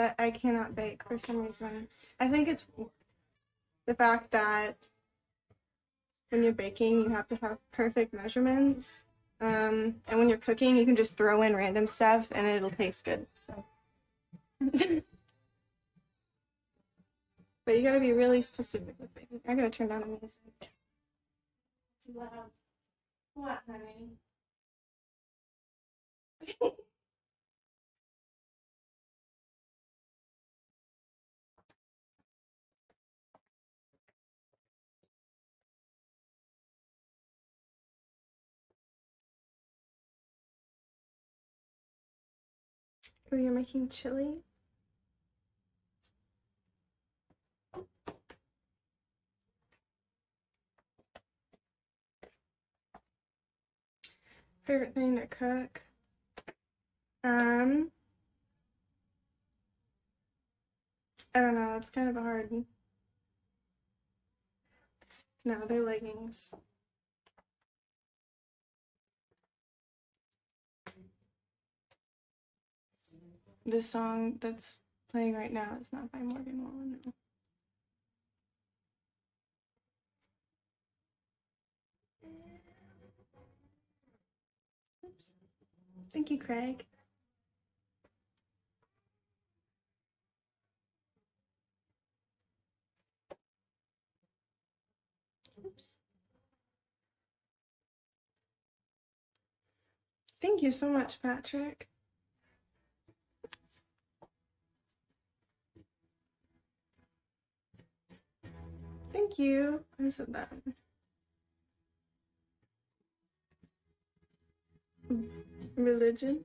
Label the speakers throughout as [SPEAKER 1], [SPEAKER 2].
[SPEAKER 1] but I cannot bake for some reason. I think it's the fact that when you're baking, you have to have perfect measurements. Um, and when you're cooking, you can just throw in random stuff and it'll taste good. So, but you gotta be really specific with baking. I gotta turn down the music. Loud. What, honey? Oh, you're making chili? Favorite thing to cook? Um, I don't know. It's kind of hard. No, they're leggings. The song that's playing right now is not by Morgan Wallen. No. Oops. Thank you, Craig. Thank you so much, Patrick. Thank you. Who said that? Religion?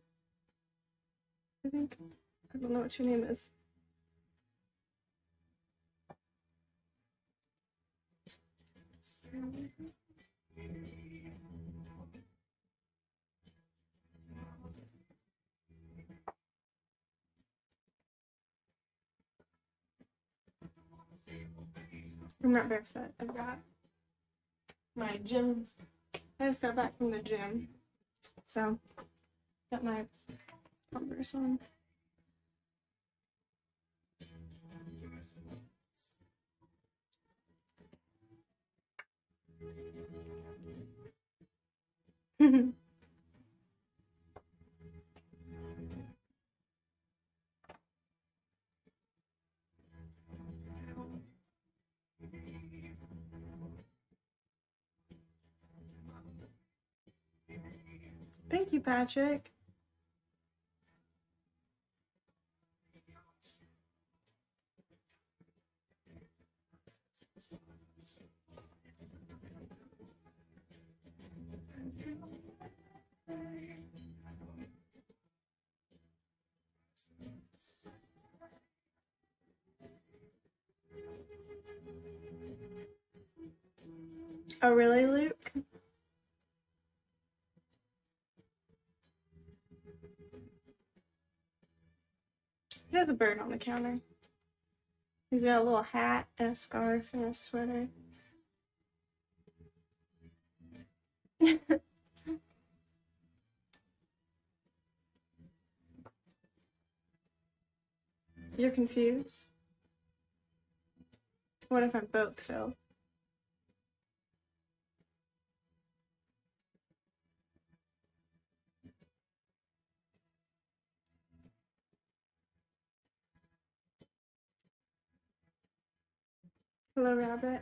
[SPEAKER 1] I think. I don't know what your name is. I'm not barefoot. I've got my gym. I just got back from the gym. So, got my Converse on. Thank you, Patrick. Oh, really, Luke? He has a bird on the counter. He's got a little hat and a scarf and a sweater. You're confused? What if I'm both, Phil? Hello, Rabbit.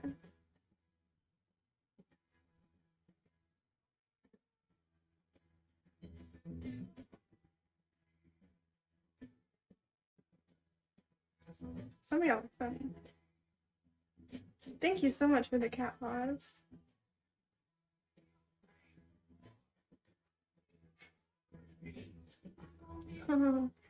[SPEAKER 1] Some of funny. Thank you so much for the cat paws.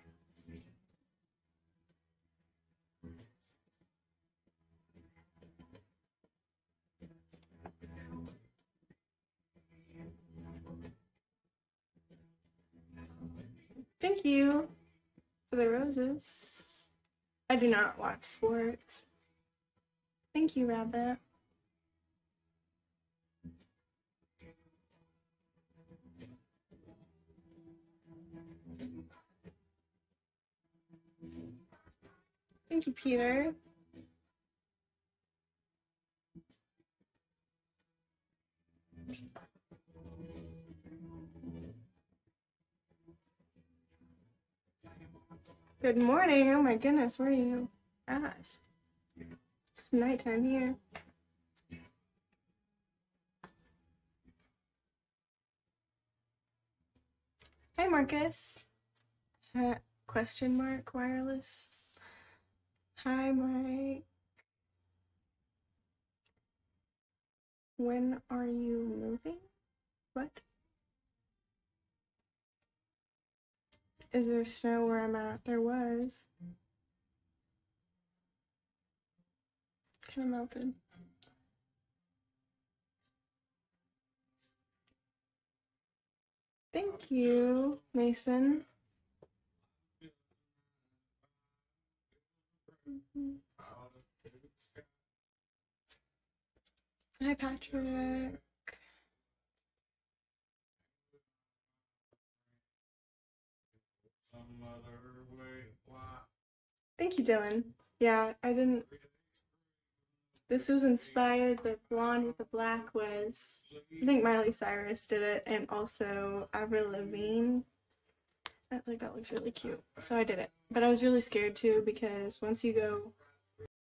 [SPEAKER 1] Thank you for the roses. I do not watch sports. Thank you, Rabbit. Thank you, Peter. Good morning. Oh my goodness, where are you at? It's nighttime here. Hi, Marcus. Uh, question mark wireless. Hi, Mike. When are you moving? What? Is there snow where I'm at? There was. Kind of melted. Thank you, Mason. Mhm. Hi, Patrick. Thank you, Dylan. Yeah, I didn't. This was inspired. The blonde with the black was. I think Miley Cyrus did it, and also Avril Lavigne. I like that looks really cute, so I did it. But I was really scared too because once you go